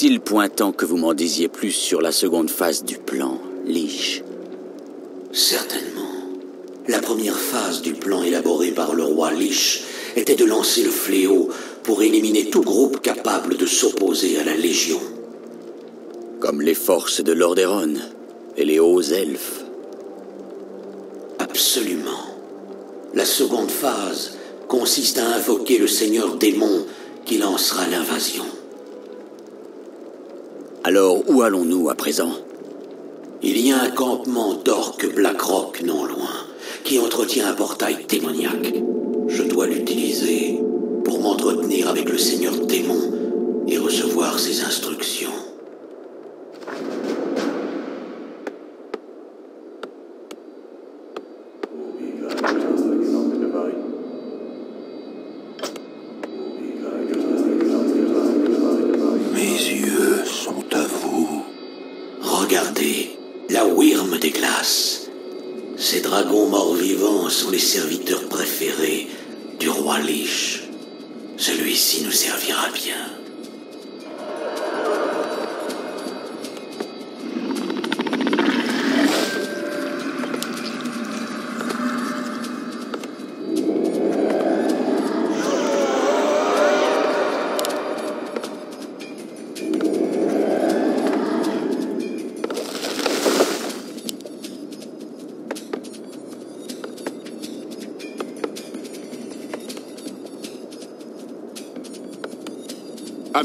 N'est-il point temps que vous m'en disiez plus sur la seconde phase du plan, Lich Certainement. La première phase du plan élaboré par le roi Lich était de lancer le fléau pour éliminer tout groupe capable de s'opposer à la Légion. Comme les forces de Lordaeron et les hauts elfes. Absolument. La seconde phase consiste à invoquer le Seigneur démon qui lancera l'invasion. Alors où allons-nous à présent? Il y a un campement d'orques Blackrock non loin, qui entretient un portail démoniaque. Je dois l'utiliser pour m'entretenir avec le Seigneur démon et recevoir ses instructions.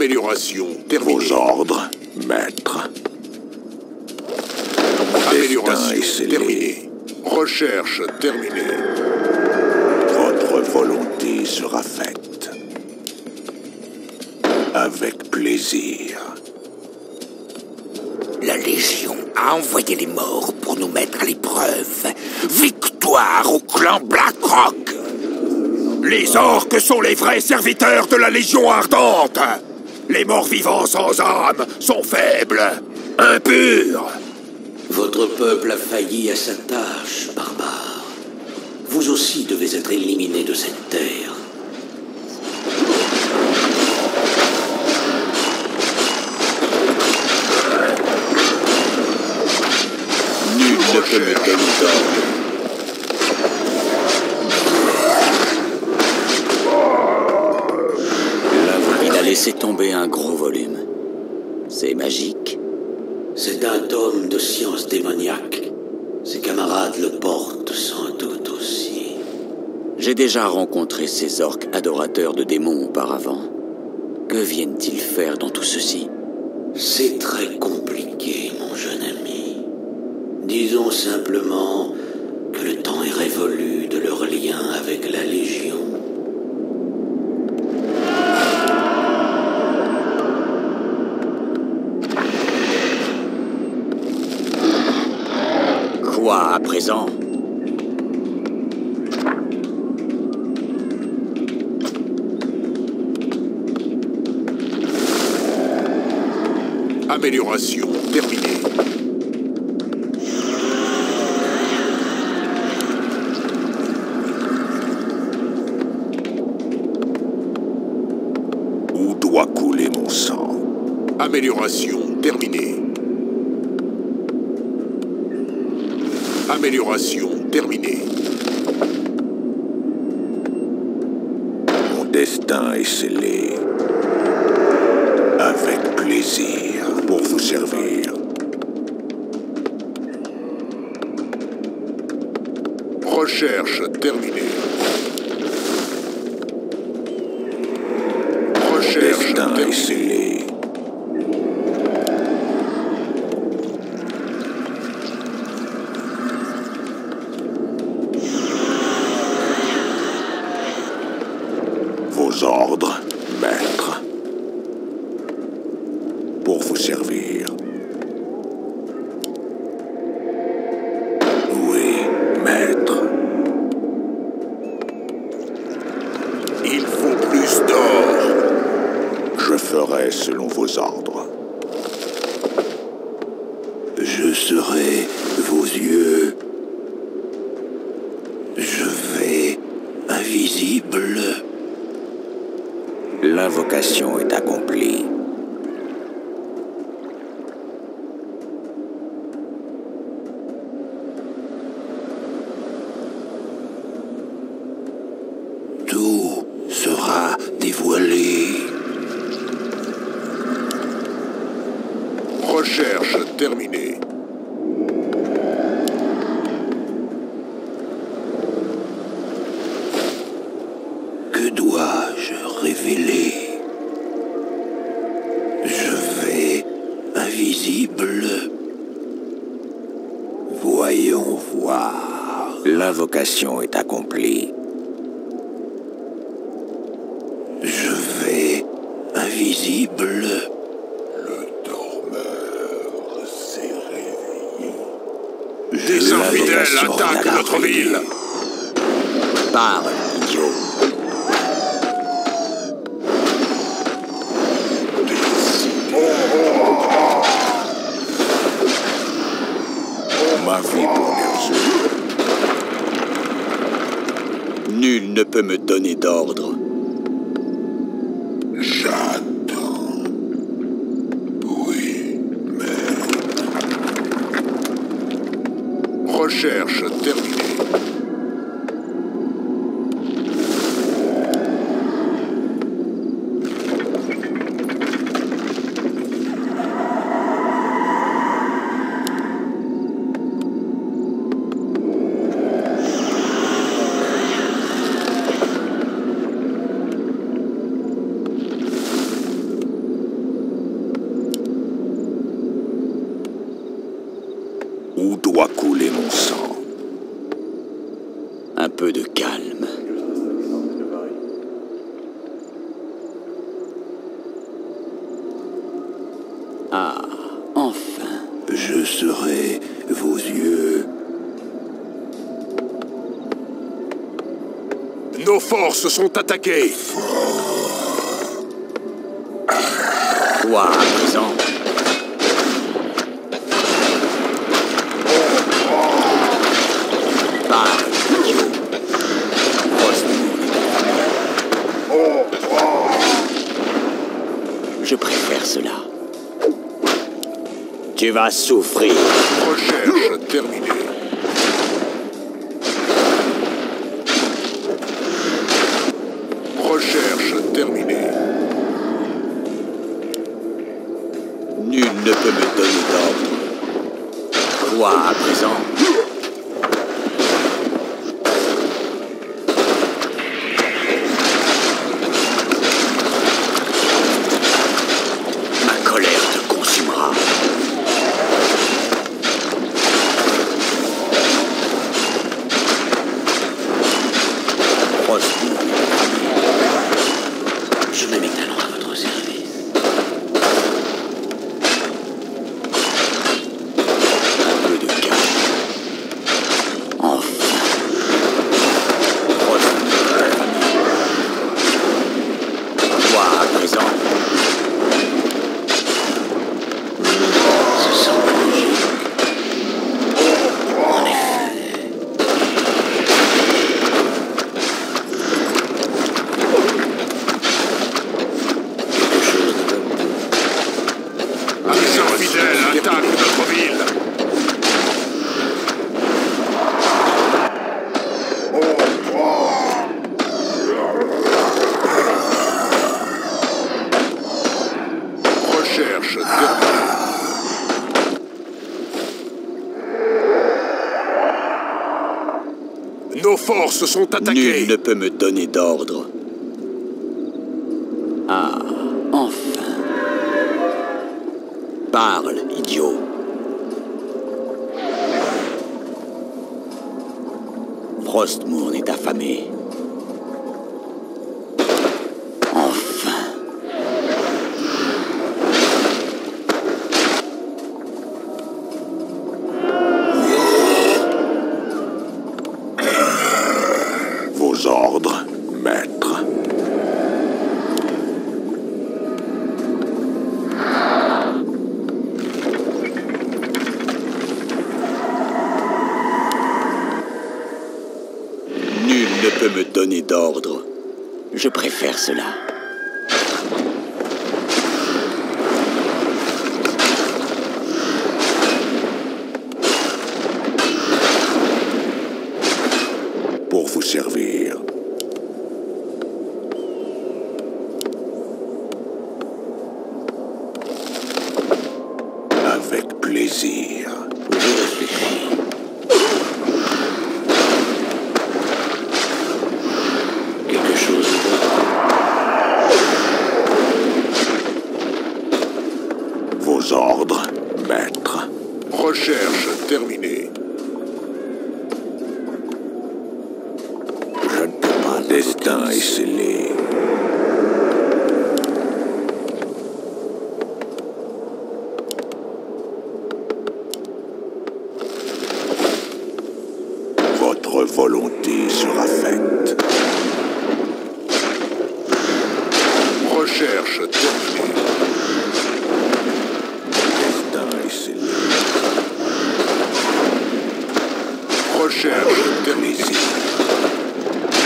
Amélioration terminée. Vos ordres, maître. Est Amélioration terminée. Recherche terminée. Votre volonté sera faite. Avec plaisir. La Légion a envoyé les morts pour nous mettre à l'épreuve. Victoire au clan Blackrock Les orques sont les vrais serviteurs de la Légion ardente. Les morts vivants sans âme sont faibles, impurs. Votre peuple a failli à sa tâche, barbare. Vous aussi devez être éliminés de cette terre. Nul ne peut me C'est magique. C'est un tome de science démoniaque. Ses camarades le portent sans doute aussi. J'ai déjà rencontré ces orques adorateurs de démons auparavant. Que viennent-ils faire dans tout ceci? C'est très compliqué, mon jeune ami. Disons simplement que le temps est révolu de leur lien avec la Légion. Quoi présent Amélioration terminée. Où doit couler mon sang? Amélioration terminée. Amélioration terminée. Mon destin est scellé. Des infidèles attaquent notre ville. Parle, idiot. Ma vie pour Nul ne peut me donner d'ordre. se sont attaqués. Quoi à présent Je préfère cela. Tu vas souffrir. Recherche terminée. sont attaqués. Nul ne peut me donner d'ordre. Ah, enfin. Parle, idiot. Frost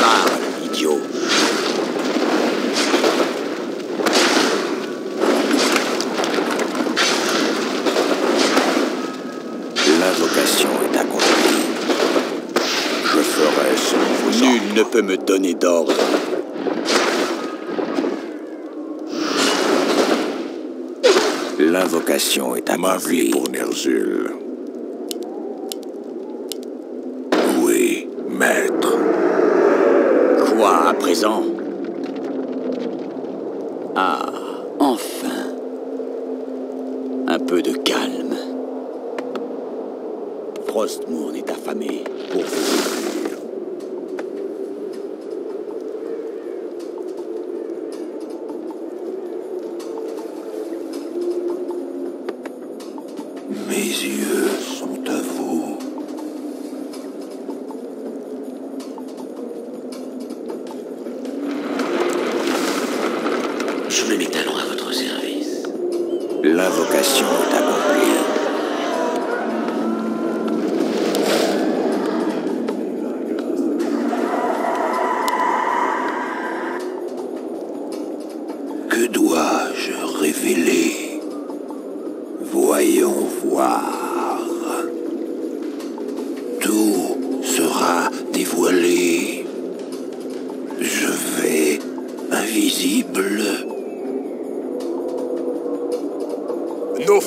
Parle, idiot. L'invocation est accomplie. Je ferai selon vos Nul ordres. ne peut me donner d'ordre. L'invocation est Ma vie accomplie. pour Ner'zhul.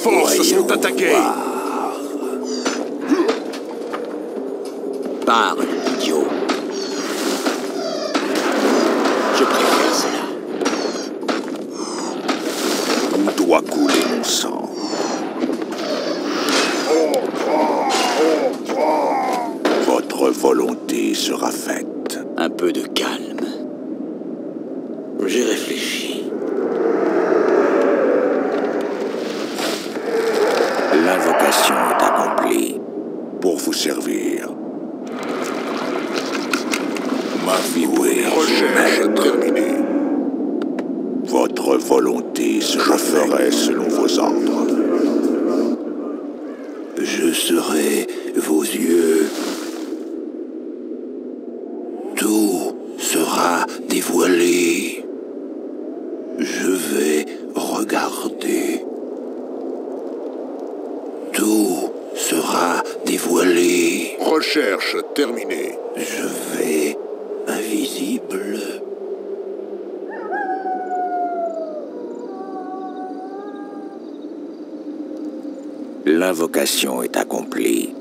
Forces sont Voyons attaquées. Parle, idiot. Je préfère cela. Où doit couler mon sang Votre volonté sera faite. Un peu de calme. J'y réfléchis. L'invocation est accomplie. Pour vous servir. Votre volonté sera ferai selon vos ordres. Je serai vos yeux. Tout sera dévoilé. Je vais regarder. Tout sera dévoilé. Recherche terminée. Je vais invisible. Est accomplie.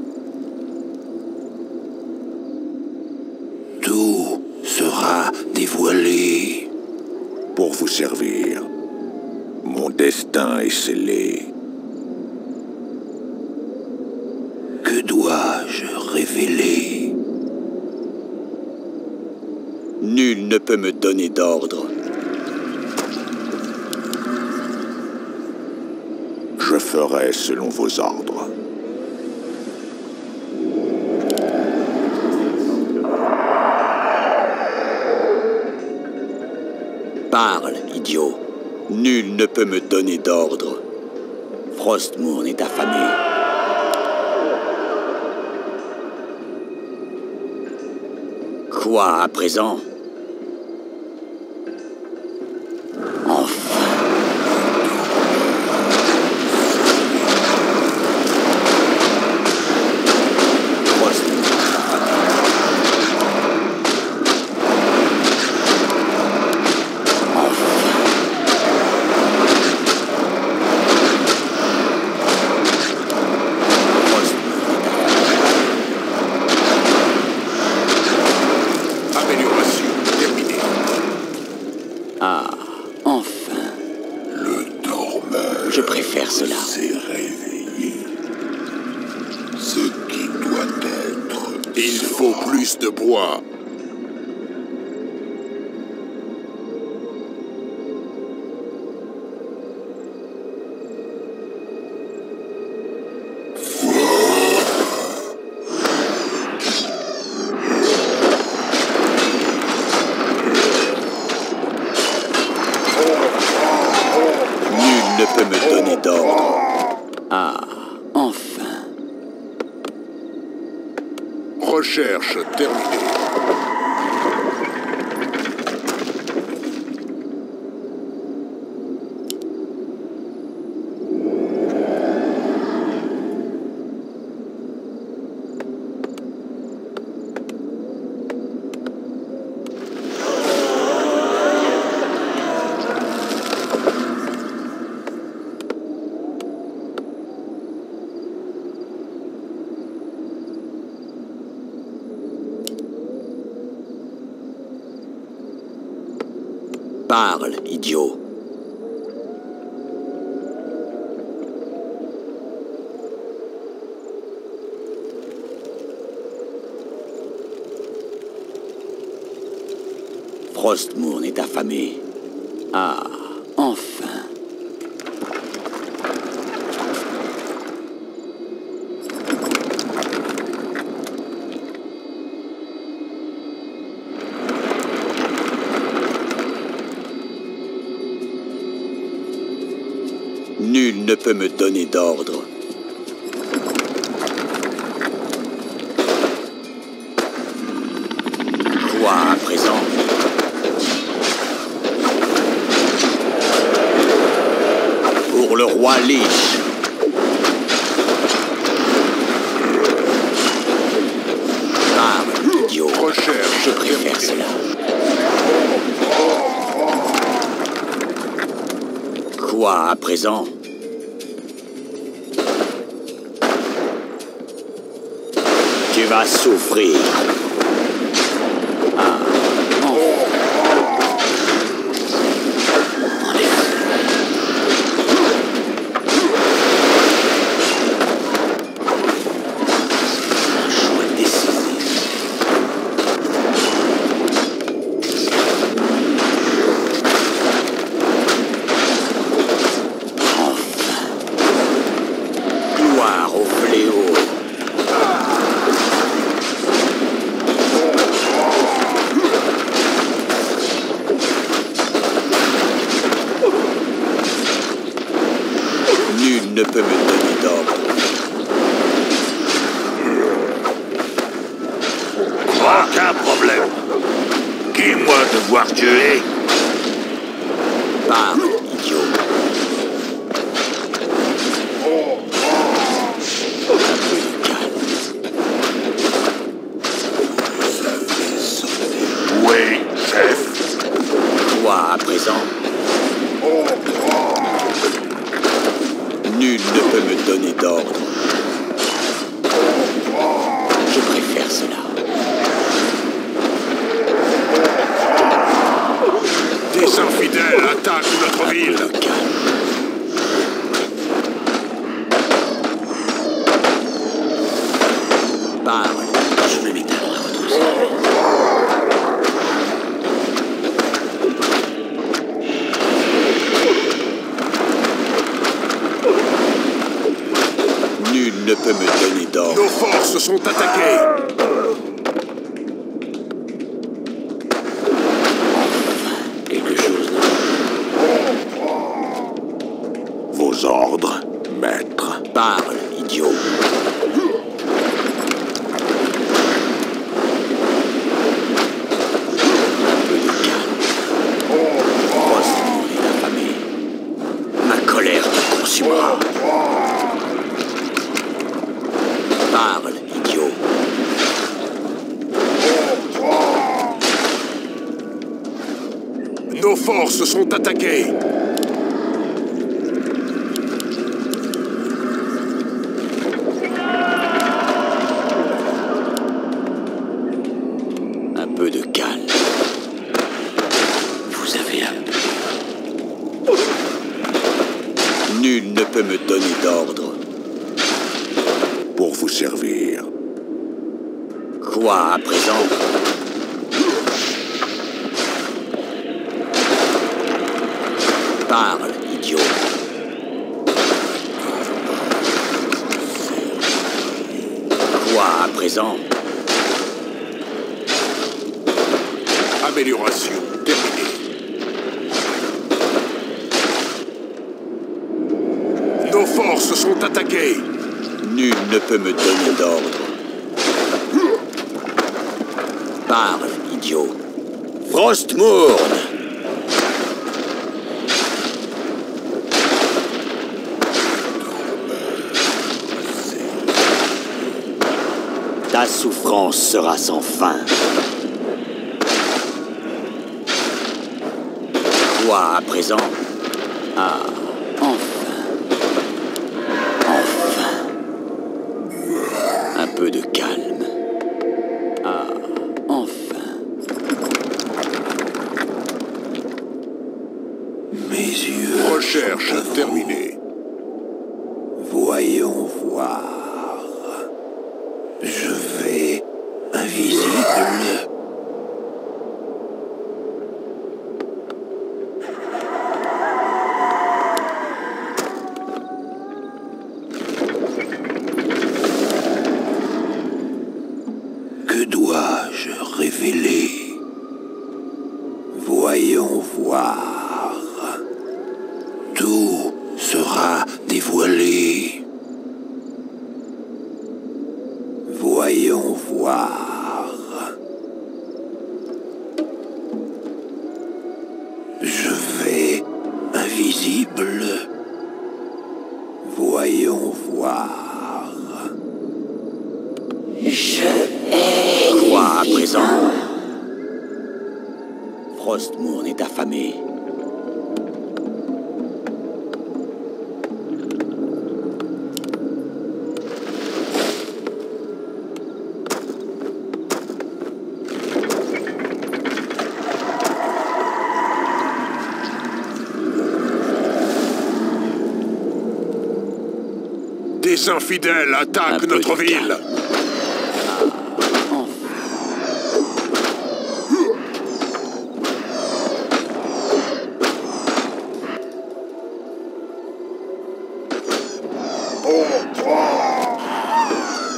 Tout sera dévoilé. Pour vous servir. Mon destin est scellé. Que dois-je révéler? Nul ne peut me donner d'ordre. Je ferai selon vos ordres. Parle, idiot. Nul ne peut me donner d'ordre. Frostmourne est affamé. Quoi à présent? idiot. Frostmourne est affamé. Ah, enfin Nul ne peut me donner d'ordre. Tu vas souffrir. time. Nos forces sont attaquées. Nos forces sont attaquées. Nul ne peut me donner d'ordre. Parle, idiot. Frostmourne Ta souffrance sera sans fin. Quoi à présent Ah, enfin. Enfin. Un peu de calme. Ah, enfin. Mes yeux. Recherche sont à vous. terminée. Voyons voir. Je vais invisible. Que dois-je révéler Voyons voir. Tout sera dévoilé. Voyons voir. Je vais invisible. Voyons voir. Quoi à présent Frostmourne est affamé. Infidèles attaquent notre ville.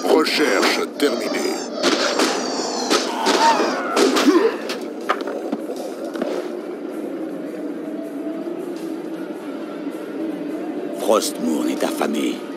Recherche terminée. Frostmourne est affamé.